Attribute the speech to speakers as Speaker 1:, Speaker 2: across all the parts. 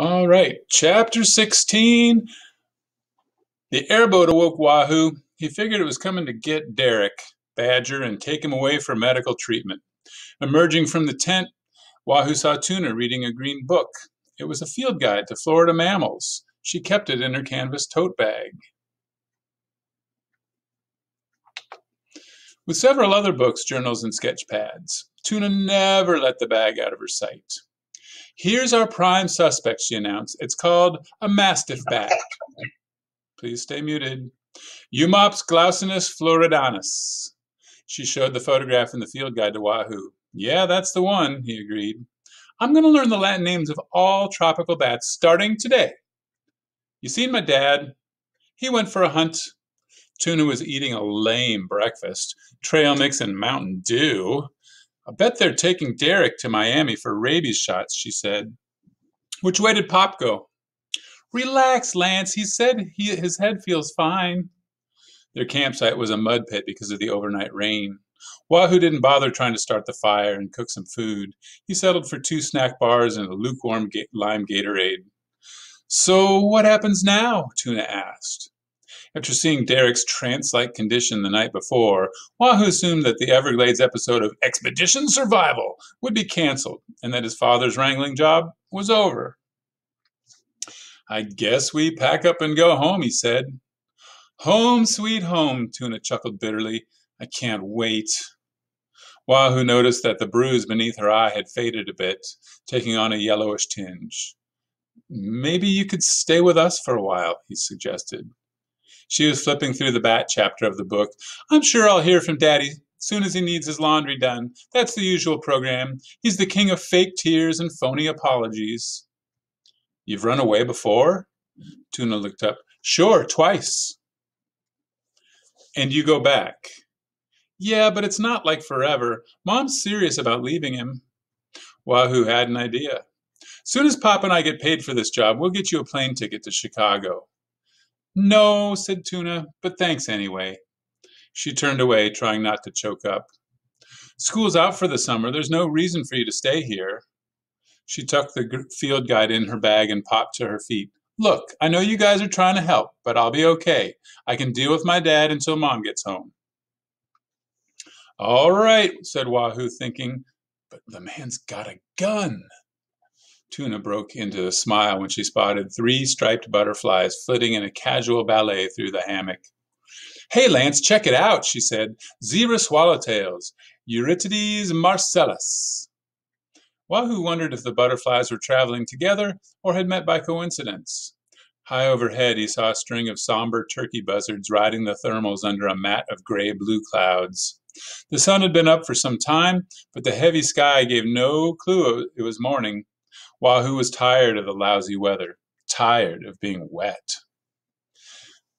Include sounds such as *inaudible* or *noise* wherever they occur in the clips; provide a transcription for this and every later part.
Speaker 1: All right, chapter 16. The airboat awoke Wahoo. He figured it was coming to get Derek Badger and take him away for medical treatment. Emerging from the tent, Wahoo saw Tuna reading a green book. It was a field guide to Florida mammals. She kept it in her canvas tote bag. With several other books, journals, and sketch pads, Tuna never let the bag out of her sight. Here's our prime suspect, she announced. It's called a mastiff bat. Please stay muted. Eumops glaucinus floridanus. She showed the photograph in the field guide to Wahoo. Yeah, that's the one, he agreed. I'm going to learn the Latin names of all tropical bats starting today. You seen my dad? He went for a hunt. Tuna was eating a lame breakfast, trail mix and Mountain Dew. I bet they're taking Derek to Miami for rabies shots, she said. Which way did Pop go? Relax, Lance. He said he, his head feels fine. Their campsite was a mud pit because of the overnight rain. Wahoo didn't bother trying to start the fire and cook some food. He settled for two snack bars and a lukewarm ga- lime Gatorade. So, what happens now? Tuna asked. After seeing Derek's trance like condition the night before, Wahoo assumed that the Everglades episode of Expedition Survival would be canceled and that his father's wrangling job was over. I guess we pack up and go home, he said. Home, sweet home, Tuna chuckled bitterly. I can't wait. Wahoo noticed that the bruise beneath her eye had faded a bit, taking on a yellowish tinge. Maybe you could stay with us for a while, he suggested. She was flipping through the bat chapter of the book. I'm sure I'll hear from Daddy soon as he needs his laundry done. That's the usual program. He's the king of fake tears and phony apologies. You've run away before? Tuna looked up. Sure, twice. And you go back? Yeah, but it's not like forever. Mom's serious about leaving him. Wahoo had an idea. Soon as Pop and I get paid for this job, we'll get you a plane ticket to Chicago. No, said Tuna, but thanks anyway. She turned away, trying not to choke up. School's out for the summer. There's no reason for you to stay here. She tucked the field guide in her bag and popped to her feet. Look, I know you guys are trying to help, but I'll be okay. I can deal with my dad until mom gets home. All right, said Wahoo, thinking, but the man's got a gun. Tuna broke into a smile when she spotted three striped butterflies flitting in a casual ballet through the hammock. Hey, Lance, check it out, she said. Zebra swallowtails, Eurytides marcellus. Wahoo wondered if the butterflies were traveling together or had met by coincidence. High overhead, he saw a string of somber turkey buzzards riding the thermals under a mat of gray blue clouds. The sun had been up for some time, but the heavy sky gave no clue it was morning. Wahoo was tired of the lousy weather, tired of being wet.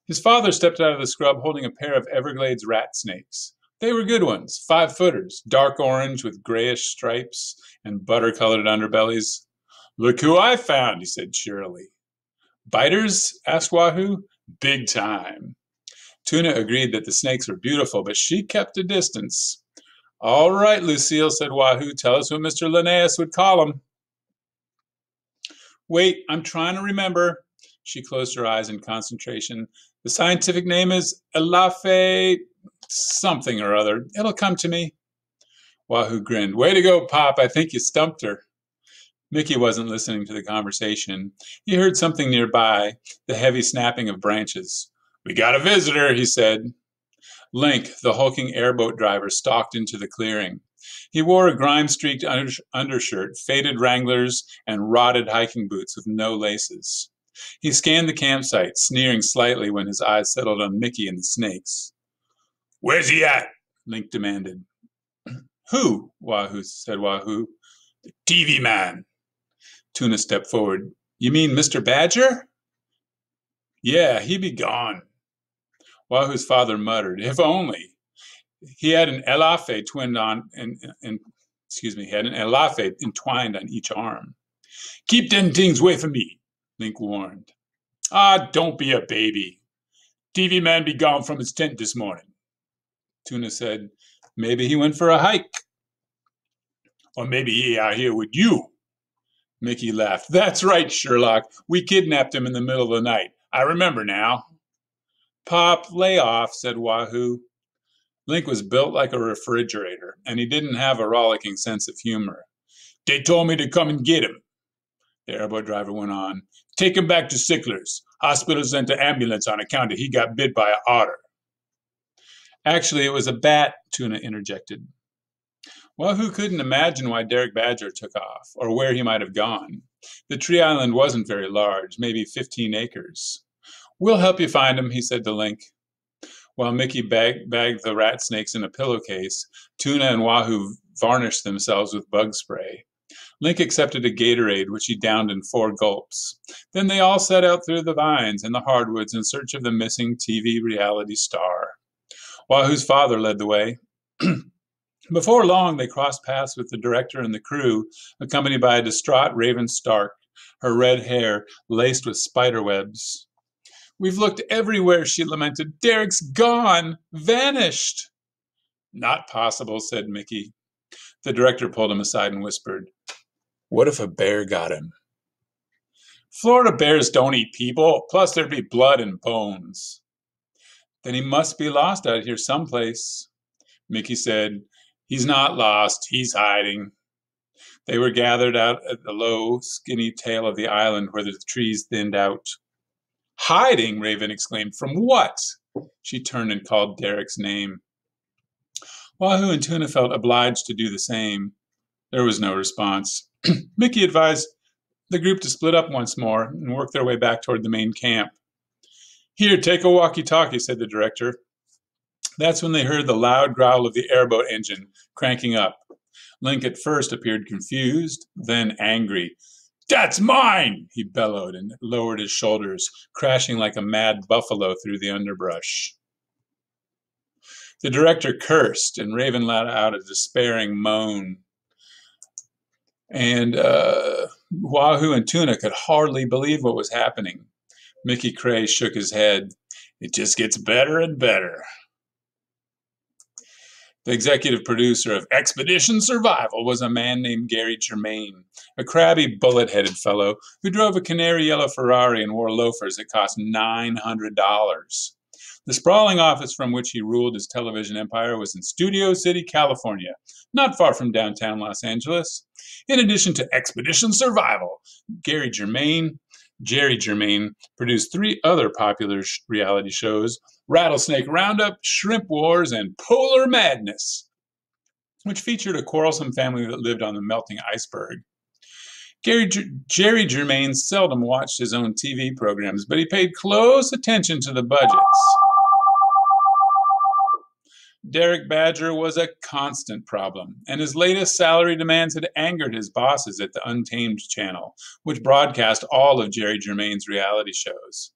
Speaker 1: His father stepped out of the scrub holding a pair of Everglades rat snakes. They were good ones, five footers, dark orange with grayish stripes and butter colored underbellies. Look who I found, he said cheerily. Biters? asked Wahoo. Big time. Tuna agreed that the snakes were beautiful, but she kept a distance. All right, Lucille, said Wahoo. Tell us what Mr. Linnaeus would call them. Wait, I'm trying to remember. She closed her eyes in concentration. The scientific name is Elaphe something or other. It'll come to me. Wahoo grinned. Way to go, Pop. I think you stumped her. Mickey wasn't listening to the conversation. He heard something nearby, the heavy snapping of branches. We got a visitor, he said. Link, the hulking airboat driver, stalked into the clearing. He wore a grime streaked undershirt, faded Wranglers, and rotted hiking boots with no laces. He scanned the campsite, sneering slightly when his eyes settled on Mickey and the snakes. Where's he at? Link demanded. *clears throat* Who? Wahoo said Wahoo. The TV man. Tuna stepped forward. You mean Mr. Badger? Yeah, he be gone. Wahoo's father muttered, If only. He had an elaphe twinned on and, and excuse me, he had an elaphe entwined on each arm. Keep them things away from me, Link warned. Ah, don't be a baby. TV man be gone from his tent this morning. Tuna said, Maybe he went for a hike. Or maybe he out here with you. Mickey laughed. That's right, Sherlock. We kidnapped him in the middle of the night. I remember now. Pop, lay off, said Wahoo. Link was built like a refrigerator, and he didn't have a rollicking sense of humor. They told me to come and get him. The airboat driver went on. Take him back to Sickler's. Hospital sent an ambulance on account that he got bit by an otter. Actually, it was a bat, Tuna interjected. Wahoo couldn't imagine why Derek Badger took off, or where he might have gone. The tree island wasn't very large, maybe 15 acres. We'll help you find him, he said to Link. While Mickey bag- bagged the rat snakes in a pillowcase, Tuna and Wahoo varnished themselves with bug spray. Link accepted a Gatorade, which he downed in four gulps. Then they all set out through the vines and the hardwoods in search of the missing TV reality star. Wahoo's father led the way. *clears throat* Before long, they crossed paths with the director and the crew, accompanied by a distraught Raven Stark, her red hair laced with spider webs. We've looked everywhere, she lamented. Derek's gone, vanished. Not possible, said Mickey. The director pulled him aside and whispered, What if a bear got him? Florida bears don't eat people, plus there'd be blood and bones. Then he must be lost out here someplace. Mickey said, He's not lost, he's hiding. They were gathered out at the low, skinny tail of the island where the trees thinned out. Hiding, Raven exclaimed. From what? She turned and called Derek's name. Wahoo and Tuna felt obliged to do the same. There was no response. *clears throat* Mickey advised the group to split up once more and work their way back toward the main camp. Here, take a walkie talkie, said the director. That's when they heard the loud growl of the airboat engine cranking up. Link at first appeared confused, then angry. That's mine! he bellowed and lowered his shoulders, crashing like a mad buffalo through the underbrush. The director cursed, and Raven let out a despairing moan. And uh, Wahoo and Tuna could hardly believe what was happening. Mickey Cray shook his head. It just gets better and better. The executive producer of Expedition Survival was a man named Gary Germain, a crabby, bullet headed fellow who drove a canary yellow Ferrari and wore loafers that cost $900. The sprawling office from which he ruled his television empire was in Studio City, California, not far from downtown Los Angeles. In addition to Expedition Survival, Gary Germain, Jerry Germain produced three other popular reality shows Rattlesnake Roundup, Shrimp Wars, and Polar Madness, which featured a quarrelsome family that lived on the melting iceberg. Gary, Jerry Germain seldom watched his own TV programs, but he paid close attention to the budgets. Derek Badger was a constant problem, and his latest salary demands had angered his bosses at the Untamed channel, which broadcast all of Jerry Germain's reality shows.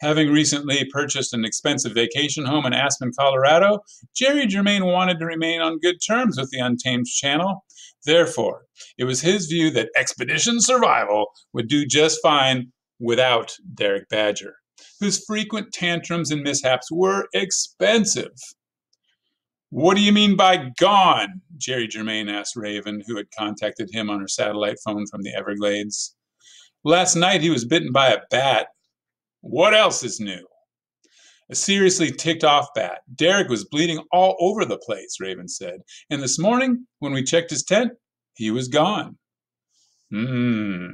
Speaker 1: Having recently purchased an expensive vacation home in Aspen, Colorado, Jerry Germain wanted to remain on good terms with the Untamed channel. Therefore, it was his view that Expedition Survival would do just fine without Derek Badger, whose frequent tantrums and mishaps were expensive. What do you mean by gone? Jerry Germain asked Raven, who had contacted him on her satellite phone from the Everglades. Last night he was bitten by a bat. What else is new? A seriously ticked off bat. Derek was bleeding all over the place, Raven said. And this morning, when we checked his tent, he was gone. Hmm.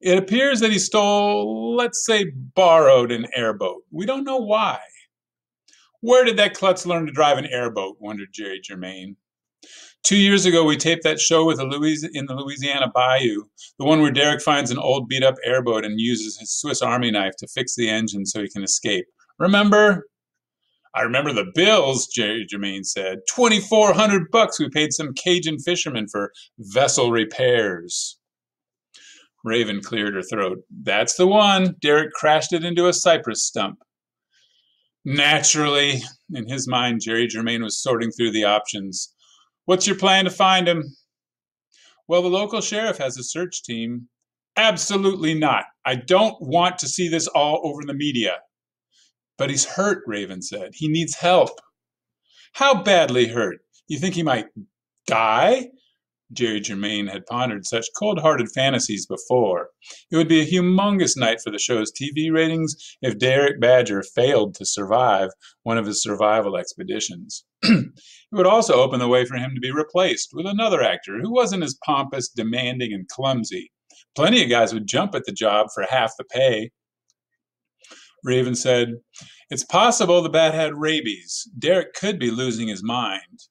Speaker 1: It appears that he stole, let's say, borrowed an airboat. We don't know why. Where did that klutz learn to drive an airboat? wondered Jerry Germain. Two years ago, we taped that show with Louis- in the Louisiana Bayou, the one where Derek finds an old beat up airboat and uses his Swiss Army knife to fix the engine so he can escape. Remember? I remember the bills, Jerry Germain said. 2400 bucks we paid some Cajun fishermen for vessel repairs. Raven cleared her throat. That's the one. Derek crashed it into a cypress stump. Naturally, in his mind, Jerry Germain was sorting through the options. What's your plan to find him? Well, the local sheriff has a search team. Absolutely not. I don't want to see this all over the media. But he's hurt, Raven said. He needs help. How badly hurt? You think he might die? Jerry Germain had pondered such cold hearted fantasies before. It would be a humongous night for the show's TV ratings if Derek Badger failed to survive one of his survival expeditions. *clears throat* it would also open the way for him to be replaced with another actor who wasn't as pompous, demanding, and clumsy. Plenty of guys would jump at the job for half the pay. Raven said, It's possible the bat had rabies. Derek could be losing his mind.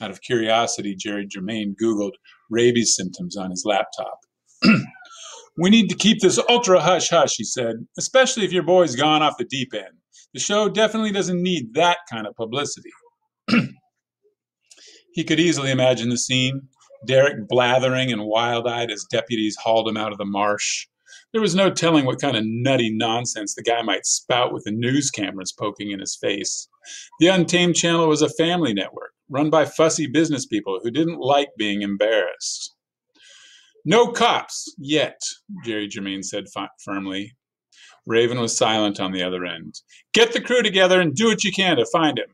Speaker 1: Out of curiosity, Jerry Germain Googled rabies symptoms on his laptop. *clears throat* we need to keep this ultra hush hush, he said, especially if your boy's gone off the deep end. The show definitely doesn't need that kind of publicity. *clears throat* he could easily imagine the scene Derek blathering and wild eyed as deputies hauled him out of the marsh. There was no telling what kind of nutty nonsense the guy might spout with the news cameras poking in his face. The Untamed channel was a family network run by fussy business people who didn't like being embarrassed. No cops yet, Jerry Germain said fi- firmly. Raven was silent on the other end. Get the crew together and do what you can to find him.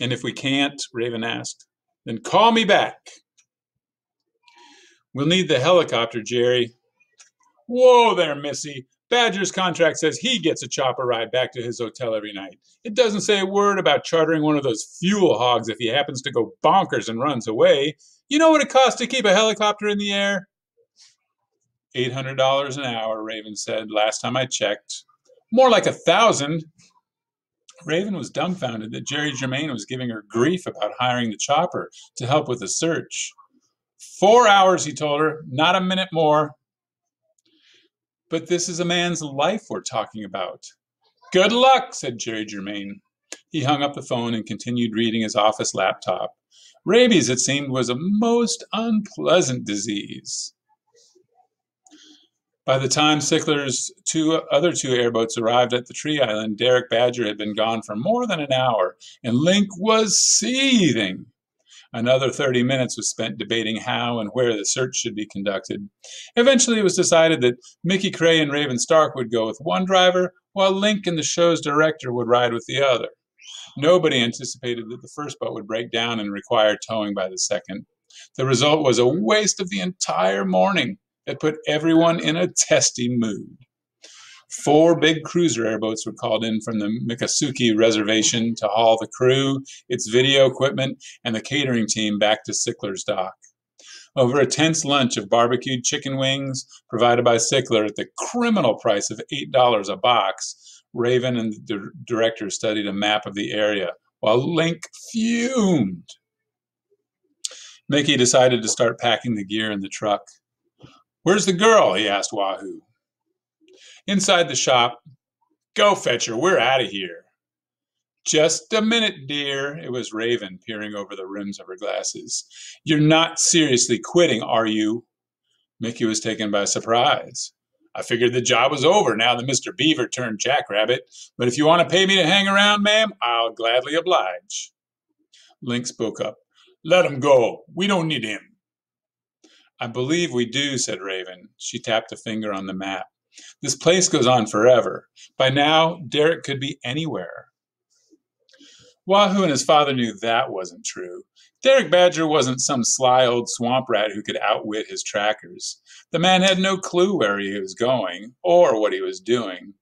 Speaker 1: And if we can't, Raven asked, then call me back. We'll need the helicopter, Jerry. Whoa there, Missy. Badger's contract says he gets a chopper ride back to his hotel every night. It doesn't say a word about chartering one of those fuel hogs if he happens to go bonkers and runs away. You know what it costs to keep a helicopter in the air? $800 an hour, Raven said, last time I checked. More like a thousand. Raven was dumbfounded that Jerry Germain was giving her grief about hiring the chopper to help with the search. Four hours, he told her, not a minute more. But this is a man's life we're talking about. Good luck, said Jerry Germain. He hung up the phone and continued reading his office laptop. Rabies, it seemed, was a most unpleasant disease. By the time Sickler's two other two airboats arrived at the tree island, Derek Badger had been gone for more than an hour, and Link was seething. Another 30 minutes was spent debating how and where the search should be conducted. Eventually, it was decided that Mickey Cray and Raven Stark would go with one driver, while Link and the show's director would ride with the other. Nobody anticipated that the first boat would break down and require towing by the second. The result was a waste of the entire morning that put everyone in a testy mood. Four big cruiser airboats were called in from the Miccosukee Reservation to haul the crew, its video equipment, and the catering team back to Sickler's dock. Over a tense lunch of barbecued chicken wings provided by Sickler at the criminal price of $8 a box, Raven and the director studied a map of the area while Link fumed. Mickey decided to start packing the gear in the truck. Where's the girl? he asked Wahoo. Inside the shop, go fetch her. We're out of here. Just a minute, dear. It was Raven peering over the rims of her glasses. You're not seriously quitting, are you? Mickey was taken by surprise. I figured the job was over now that Mr. Beaver turned Jackrabbit, but if you want to pay me to hang around, ma'am, I'll gladly oblige. Link spoke up. Let him go. We don't need him. I believe we do, said Raven. She tapped a finger on the map. This place goes on forever. By now, Derek could be anywhere. Wahoo and his father knew that wasn't true. Derek Badger wasn't some sly old swamp rat who could outwit his trackers. The man had no clue where he was going or what he was doing.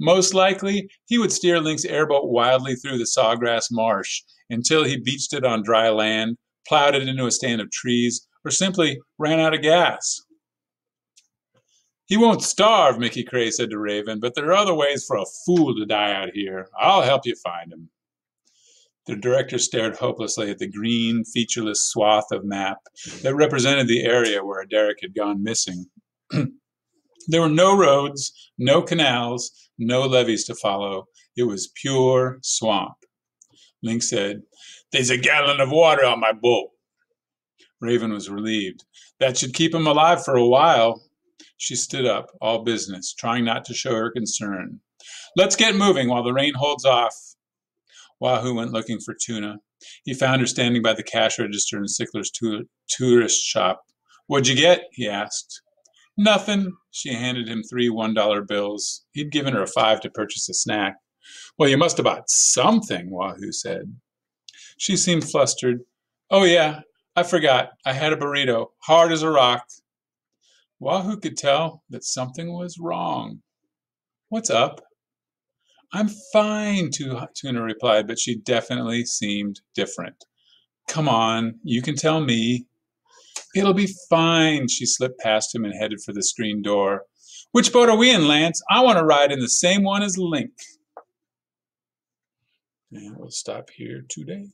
Speaker 1: Most likely, he would steer Link's airboat wildly through the sawgrass marsh until he beached it on dry land, plowed it into a stand of trees, or simply ran out of gas. He won't starve, Mickey Cray said to Raven, but there are other ways for a fool to die out here. I'll help you find him. The director stared hopelessly at the green, featureless swath of map that represented the area where Derek had gone missing. *clears throat* there were no roads, no canals, no levees to follow. It was pure swamp. Link said, There's a gallon of water on my boat. Raven was relieved. That should keep him alive for a while. She stood up, all business, trying not to show her concern. Let's get moving while the rain holds off. Wahoo went looking for Tuna. He found her standing by the cash register in Sickler's tourist shop. What'd you get? he asked. Nothing. She handed him three one dollar bills. He'd given her a five to purchase a snack. Well, you must have bought something, Wahoo said. She seemed flustered. Oh, yeah, I forgot. I had a burrito, hard as a rock. Wahoo could tell that something was wrong. What's up? I'm fine, Tuna replied, but she definitely seemed different. Come on, you can tell me. It'll be fine. She slipped past him and headed for the screen door. Which boat are we in, Lance? I want to ride in the same one as Link. And we'll stop here today.